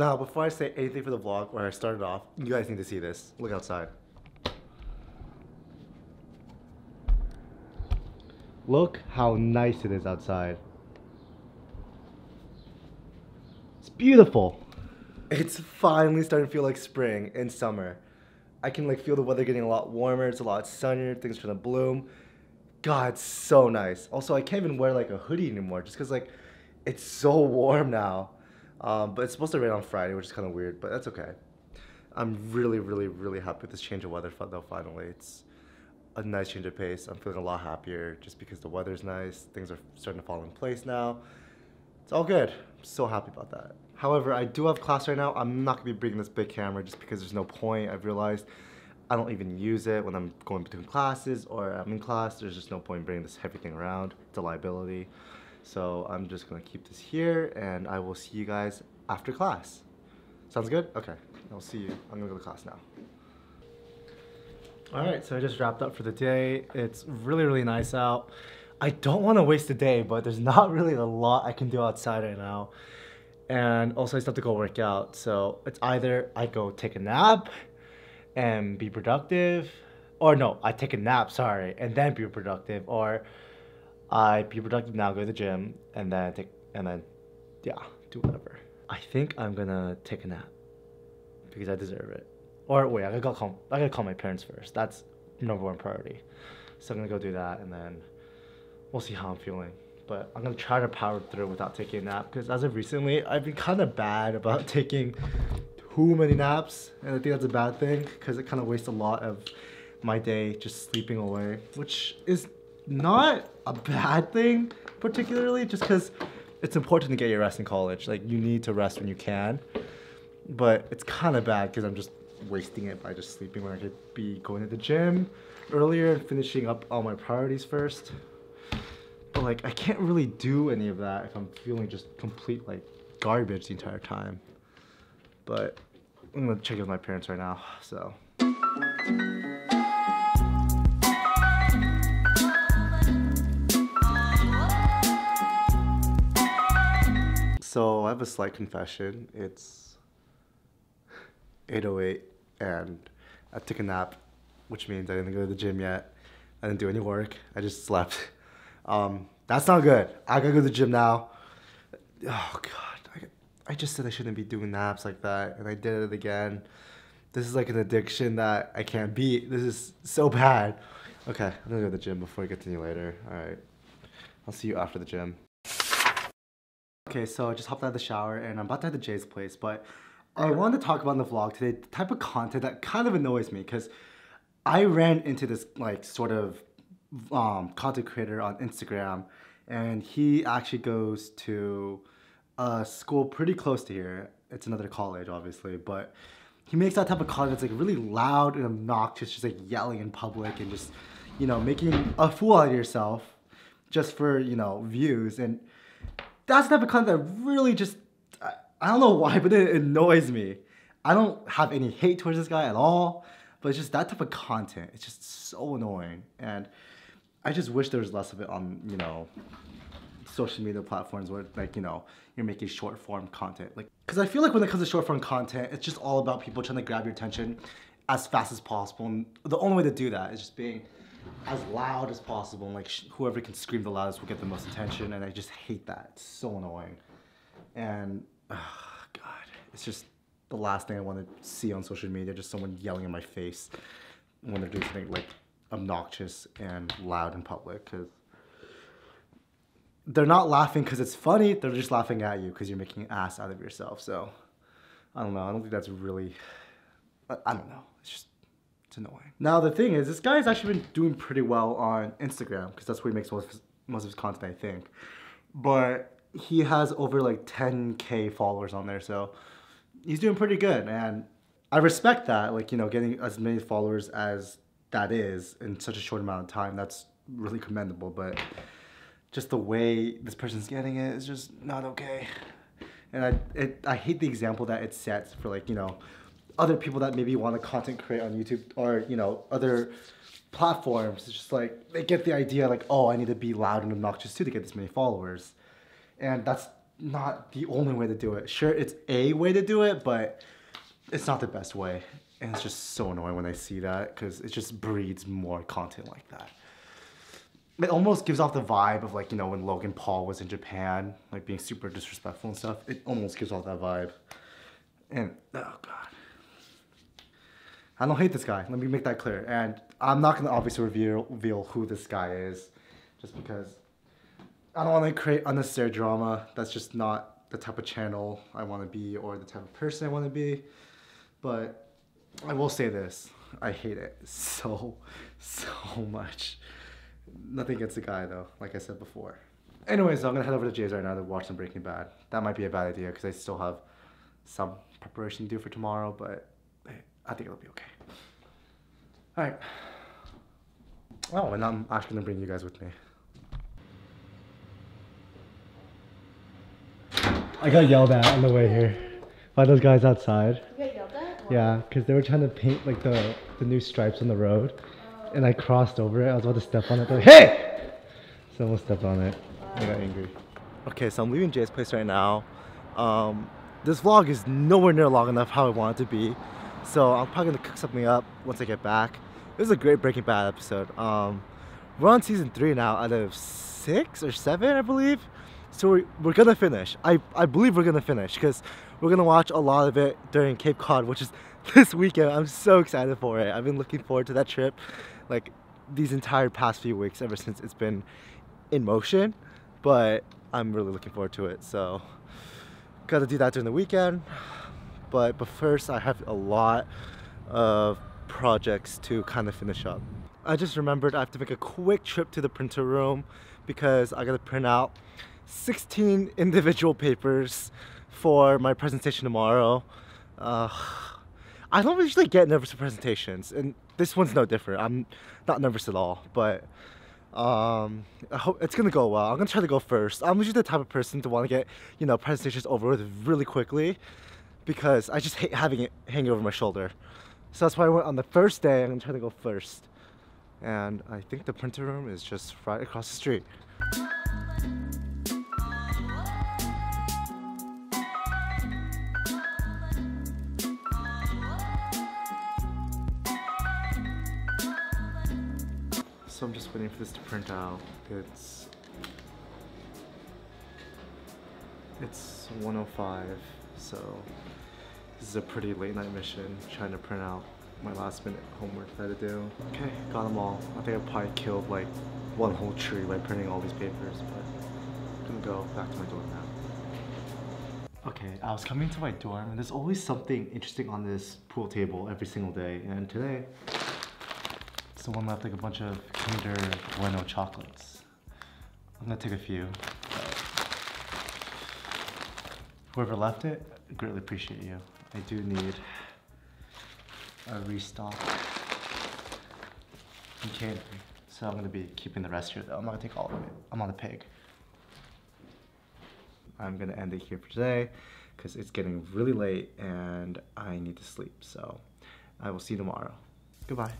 Now, before I say anything for the vlog where I started off, you guys need to see this. Look outside. Look how nice it is outside. It's beautiful. It's finally starting to feel like spring and summer. I can like feel the weather getting a lot warmer. It's a lot sunnier. Things are gonna bloom. God, it's so nice. Also, I can't even wear like a hoodie anymore just because like it's so warm now. Um, but it's supposed to rain on Friday, which is kind of weird, but that's okay. I'm really, really, really happy with this change of weather though. Finally, it's a nice change of pace. I'm feeling a lot happier just because the weather's nice. Things are starting to fall in place now. It's all good. I'm so happy about that. However, I do have class right now. I'm not gonna be bringing this big camera just because there's no point. I've realized I don't even use it when I'm going between classes or I'm in class. There's just no point bringing this heavy thing around. It's a liability. So I'm just gonna keep this here and I will see you guys after class. Sounds good? Okay, I'll see you. I'm gonna go to class now. All right, so I just wrapped up for the day. It's really, really nice out. I don't wanna waste the day, but there's not really a lot I can do outside right now. And also I still have to go work out. So it's either I go take a nap and be productive, or no, I take a nap, sorry, and then be productive, or I be productive now, go to the gym, and then take and then yeah, do whatever. I think I'm gonna take a nap because I deserve it. Or wait, I gotta call I gotta call my parents first. That's number one priority. So I'm gonna go do that and then we'll see how I'm feeling. But I'm gonna try to power through without taking a nap because as of recently, I've been kind of bad about taking too many naps, and I think that's a bad thing because it kind of wastes a lot of my day just sleeping away, which is not a bad thing particularly, just because it's important to get your rest in college. Like you need to rest when you can, but it's kind of bad because I'm just wasting it by just sleeping when I could be going to the gym earlier and finishing up all my priorities first. But like I can't really do any of that if I'm feeling just complete like garbage the entire time. But I'm gonna check in with my parents right now, so. So I have a slight confession. It's 8.08 and I took a nap, which means I didn't go to the gym yet. I didn't do any work. I just slept. Um, that's not good. I gotta go to the gym now. Oh God, I, I just said I shouldn't be doing naps like that and I did it again. This is like an addiction that I can't beat. This is so bad. Okay, I'm gonna go to the gym before I get to you later. All right, I'll see you after the gym. Okay, so I just hopped out of the shower and I'm about to head to Jay's place, but I wanted to talk about in the vlog today the type of content that kind of annoys me because I ran into this like sort of um, content creator on Instagram and he actually goes to a school pretty close to here. It's another college, obviously, but he makes that type of content that's like really loud and obnoxious, just like yelling in public and just, you know, making a fool out of yourself just for, you know, views. And that's the type of content that really just, I, I don't know why, but it annoys me. I don't have any hate towards this guy at all, but it's just that type of content. It's just so annoying. And I just wish there was less of it on, you know, social media platforms where like, you know, you're making short form content. Like, cause I feel like when it comes to short form content, it's just all about people trying to grab your attention as fast as possible. And the only way to do that is just being as loud as possible and like whoever can scream the loudest will get the most attention and I just hate that. It's so annoying. And oh god, it's just the last thing I want to see on social media, just someone yelling in my face when they're doing something like obnoxious and loud in public cuz they're not laughing because it's funny, they're just laughing at you because you're making an ass out of yourself. So I don't know, I don't think that's really I don't know. It's just it's annoying. Now the thing is, this guy's actually been doing pretty well on Instagram because that's where he makes most of, his, most of his content, I think. But he has over like 10k followers on there, so he's doing pretty good, and I respect that. Like you know, getting as many followers as that is in such a short amount of time, that's really commendable. But just the way this person's getting it is just not okay. And I, it, I hate the example that it sets for like, you know, other people that maybe want to content create on YouTube or you know other platforms. It's just like they get the idea like, oh, I need to be loud and obnoxious too to get this many followers, and that's not the only way to do it. Sure, it's a way to do it, but it's not the best way. And it's just so annoying when I see that because it just breeds more content like that. It almost gives off the vibe of like, you know, when Logan Paul was in Japan, like being super disrespectful and stuff. It almost gives off that vibe. And, oh God. I don't hate this guy. Let me make that clear. And I'm not gonna obviously reveal, reveal who this guy is, just because I don't want to create unnecessary drama. That's just not the type of channel I want to be or the type of person I want to be. But I will say this: I hate it so, so much. Nothing against the guy though, like I said before. Anyways, I'm gonna head over to Jay's right now to watch some Breaking Bad. That might be a bad idea because I still have some preparation to do for tomorrow, but I think it'll be okay. All right. Oh, and I'm actually gonna bring you guys with me. I got yelled at on the way here by those guys outside. You got yelled at? Yeah, because they were trying to paint like the, the new stripes on the road. And I crossed over it. I was about to step on it. They're like, hey! Someone stepped on it. I got angry. Okay, so I'm leaving Jay's place right now. Um, this vlog is nowhere near long enough how I want it to be. So I'm probably gonna cook something up once I get back. This is a great Breaking Bad episode. Um, we're on season three now out of six or seven, I believe. So we're, we're gonna finish. I, I believe we're gonna finish because we're gonna watch a lot of it during Cape Cod, which is this weekend. I'm so excited for it. I've been looking forward to that trip like these entire past few weeks ever since it's been in motion. But I'm really looking forward to it. So gotta do that during the weekend. But but first I have a lot of projects to kind of finish up. I just remembered I have to make a quick trip to the printer room because I gotta print out 16 individual papers for my presentation tomorrow. Uh, I don't usually get nervous for presentations, and this one's no different. I'm not nervous at all, but um, I hope it's gonna go well. I'm gonna try to go first. I'm usually the type of person to want to get, you know, presentations over with really quickly because I just hate having it hanging over my shoulder. So that's why I went on the first day. I'm gonna try to go first. And I think the printer room is just right across the street. So I'm just waiting for this to print out. It's it's 105, so this is a pretty late night mission trying to print out my last minute homework that I had to do. Okay, got them all. I think I probably killed like one whole tree by printing all these papers, but I'm gonna go back to my dorm now. Okay, I was coming to my dorm and there's always something interesting on this pool table every single day. And today, someone left like a bunch of Kinder Bueno chocolates. I'm gonna take a few. Whoever left it, greatly appreciate you. I do need a restock in catering. So I'm gonna be keeping the rest here though. I'm not gonna take all of it. I'm on the pig. I'm gonna end it here for today because it's getting really late and I need to sleep. So I will see you tomorrow. Goodbye.